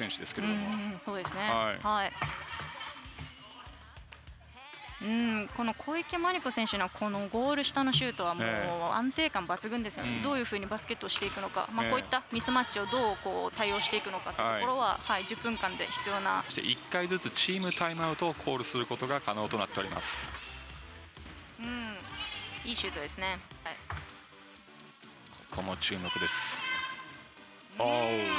選手ですけれども、うんそうですね。はい。はい。うん、この小池真理子選手のこのゴール下のシュートはもうえ安定感抜群ですよね、うん。どういうふうにバスケットをしていくのか、まあ、ええ。こういったミスマッチをどうこう対応していくのかというところは、はい。10分間で必要な。そして1回ずつチームタイムアウトをコールすることが可能となっております。うん、いいシュートですね。はい、ここも注目です。おー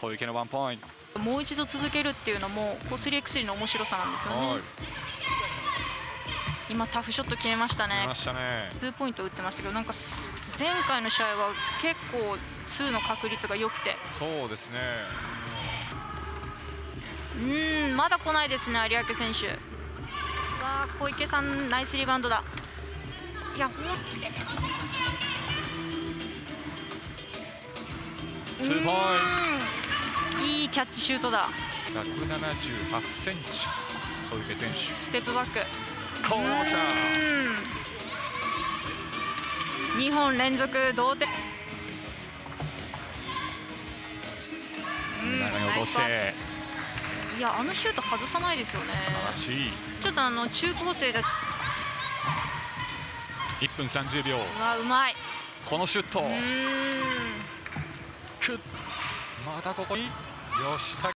小池のワンポイントうんもう一度続けるっていうのもこう 3x3 の面白さなんですよねはい。今タフショット決めましたね出ま。したねツーポイント打ってましたけどなんかす前回の試合は結構2の確率が良くてそうですねうんまだ来ないですね有明選手。わあ小池さんナイスリバウンドだ。いやほんツーポインうんいいキャッチシュートだ。178センチ。小池選手。ステップバック。こう来た2本連続同点。うん長い落として。いやあのシュート外さないですよね。素晴らしい。ちょっとあの中高生だ1分30秒。うわうまい。このシュート。またここに吉田